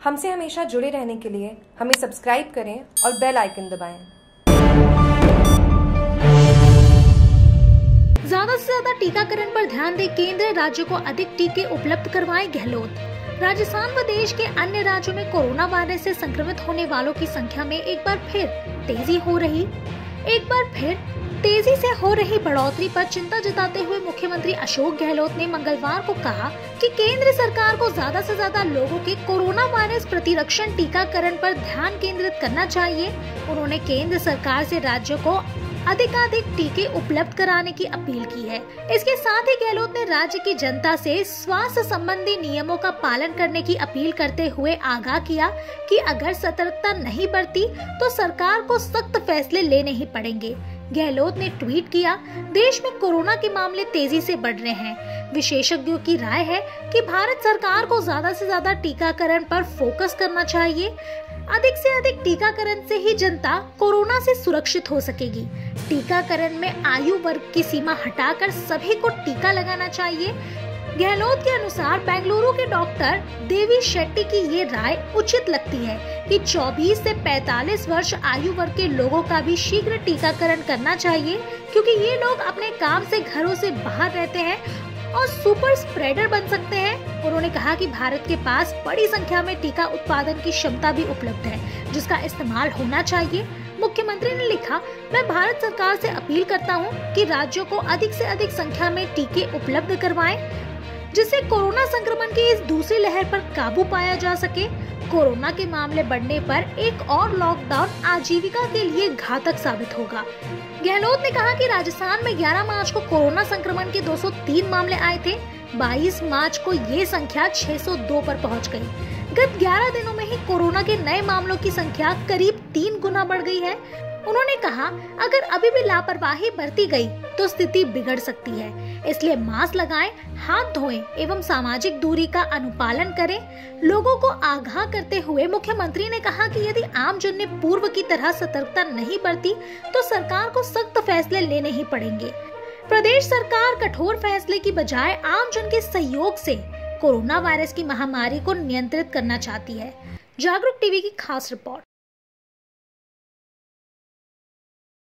हमसे हमेशा जुड़े रहने के लिए हमें सब्सक्राइब करें और बेल आइकन दबाएँ। ज़्यादा से ज़्यादा टीकाकरण पर ध्यान दे केंद्र, राज्य को अधिक टीके उपलब्ध करवाए गहलोत राजस्थान व देश के अन्य राज्यों में कोरोना वायरस से संक्रमित होने वालों की संख्या में एक बार फिर तेज़ी हो रही एक बार फिर तेज़ी से हो रही बढ़ोतरी पर चिंता जताते हुए मुख्यमंत्री अशोक गहलोत ने मंगलवार को कहा कि केंद्र सरकार को ज़्यादा से ज़्यादा लोगों के कोरोना वायरस प्रतिरक्षण टीकाकरण पर ध्यान केंद्रित करना चाहिए। उन्होंने केंद्र सरकार से राज्यों को अधिकाधिक टीके उपलब्ध कराने की अपील की है। इसके साथ ही गहलोत ने राज्य की जनता से स्वास्थ्य संबंधी नियमों का पालन करने की अपील करते हुए आगाह किया कि अगर सतर्कता नहीं बरती तो सरकार को सख्त फैसले लेने ही पड़ेंगे। गहलोत ने ट्वीट किया, देश में कोरोना के मामले तेज़ी से बढ़ रहे हैं। विशेषज्ञों की राय है कि भारत सरकार को ज़्यादा से ज़्यादा टीकाकरण पर फोकस करना चाहिए। अधिक से अधिक टीकाकरण से ही जनता कोरोना से सुरक्षित हो सकेगी। टीकाकरण में आयु वर्ग की सीमा हटाकर सभी को टीका लगाना चाहिए। गहलोत के अनुसार बेंगलुरु के डॉक्टर देवी शेट्टी की ये राय उचित लगती है कि 24 से 45 वर्ष आयु वर्ग के लोगों का भी शीघ्र टीकाकरण करना चाहिए, क्योंकि ये लोग अपने काम से घरों से बाहर रहते हैं और सुपर स्प्रेडर बन सकते हैं। उन्होंने कहा कि भारत के पास बड़ी संख्या में टीका उत्पादन की क्षमता भी उपलब्ध है, जिसका इस्तेमाल होना चाहिए। मुख्यमंत्री ने लिखा, मैं भारत सरकार से अपील करता हूँ कि राज्यों को अधिक से अधिक संख्या में टीके उपलब्ध करवाएँ जिससे कोरोना संक्रमण की इस दूसरी लहर पर काबू पाया जा सके। कोरोना के मामले बढ़ने पर एक और लॉकडाउन आजीविका के लिए घातक साबित होगा। गहलोत ने कहा कि राजस्थान में 11 मार्च को कोरोना संक्रमण के 203 मामले आए थे। 22 मार्च को ये संख्या 602 पर पहुँच गई। गत 11 दिनों में ही कोरोना के नए मामलों की संख्या करीब तीन गुना बढ़ गई है। उन्होंने कहा अगर अभी भी लापरवाही बरती गई तो स्थिति बिगड़ सकती है। इसलिए मास्क लगाएँ, हाथ धोएँ एवं सामाजिक दूरी का अनुपालन करें। लोगों को आगाह करते हुए मुख्यमंत्री ने कहा कि यदि आम जन ने पूर्व की तरह सतर्कता नहीं बरती तो सरकार को सख्त फैसले लेने ही पड़ेंगे। प्रदेश सरकार कठोर फैसले की बजाय आम जन के सहयोग से कोरोना वायरस की महामारी को नियंत्रित करना चाहती है। जागरूक टीवी की खास रिपोर्ट।